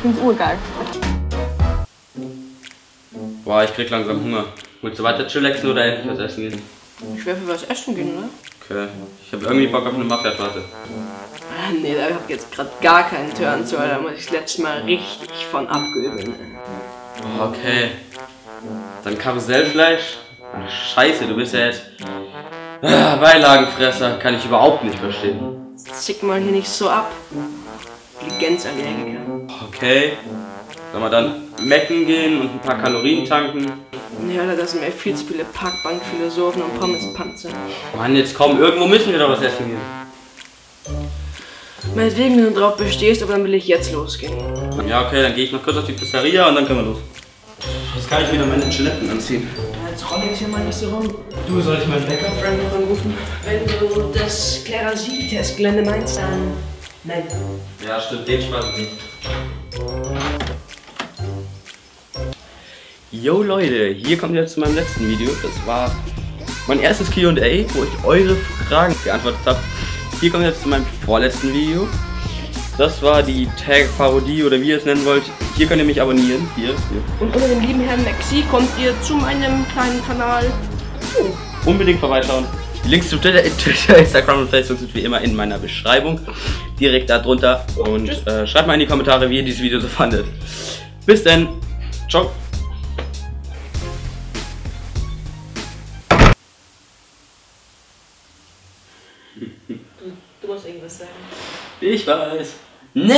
find's urgeil. Boah, ich krieg langsam Hunger. Willst du weiter chillaxen oder endlich was essen gehen? Ich für was essen gehen, oder? Okay. Ich hab irgendwie Bock auf eine Mafia-Torte. Ah, Nee, da hab ich jetzt gerade gar keinen Turn zu, da muss ich das letzte Mal richtig von abgöbeln. Okay. Dann Karussellfleisch? Ach, scheiße, du bist ja jetzt. Ah, Beilagenfresser, kann ich überhaupt nicht verstehen. Zick mal hier nicht so ab. Intelligenzallergiker. Okay. Sollen wir dann mecken gehen und ein paar Kalorien tanken? Ja, das sind mir viel zu viele Parkbankphilosophen und Pommespanzer. Mann, jetzt komm, irgendwo müssen wir doch was essen gehen. Meinetwegen, wenn du drauf bestehst, aber dann will ich jetzt losgehen. Ja, okay, dann gehe ich noch kurz auf die Pizzeria und dann können wir los. Jetzt kann ich wieder meine Chiletten anziehen. Jetzt roll ich hier mal nicht so rum. Du, soll ich meinen Backup-Friend noch anrufen? Wenn du das Klerasil-Testgelände meinst, dann. Nein. Ja, stimmt, den Spaß nicht. Yo Leute, hier kommt jetzt zu meinem letzten Video. Das war mein erstes Q&A, wo ich eure Fragen beantwortet habe. Hier kommt jetzt zu meinem vorletzten Video. Das war die Tag-Parodie oder wie ihr es nennen wollt. Hier könnt ihr mich abonnieren. Hier, hier. Und unter dem lieben Herrn Maxi kommt ihr zu meinem kleinen Kanal. Unbedingt vorbeischauen. Die Links zu Twitter, Twitter, Instagram und Facebook sind wie immer in meiner Beschreibung. Direkt da drunter. Und äh, schreibt mal in die Kommentare, wie ihr dieses Video so fandet. Bis dann. Ciao. Du musst irgendwas sagen. Ich weiß. Ne?